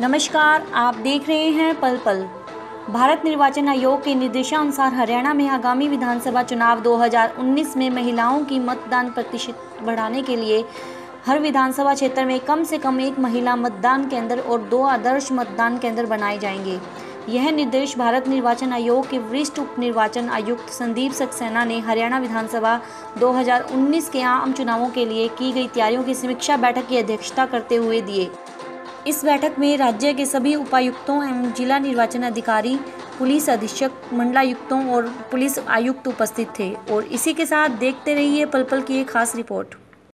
नमस्कार, आप देख रहे हैं पल पल भारत निर्वाचन आयोग के निर्देशानुसार हरियाणा में आगामी विधानसभा चुनाव 2019 में महिलाओं की मतदान प्रतिशत बढ़ाने के लिए हर विधानसभा क्षेत्र में कम से कम एक महिला मतदान केंद्र और दो आदर्श मतदान केंद्र बनाए जाएँगे। यह निर्देश भारत निर्वाचन आयोग के वरिष्ठ उप निर्वाचन आयुक्त संदीप सक्सेना ने हरियाणा विधानसभा 2019 के आम चुनावों के लिए की गई तैयारियों की समीक्षा बैठक की अध्यक्षता करते हुए दिए। इस बैठक में राज्य के सभी उपायुक्तों एवं जिला निर्वाचन अधिकारी, पुलिस अधीक्षक, मंडलायुक्तों और पुलिस आयुक्त उपस्थित थे और इसी के साथ देखते रहिए पल पल की एक खास रिपोर्ट।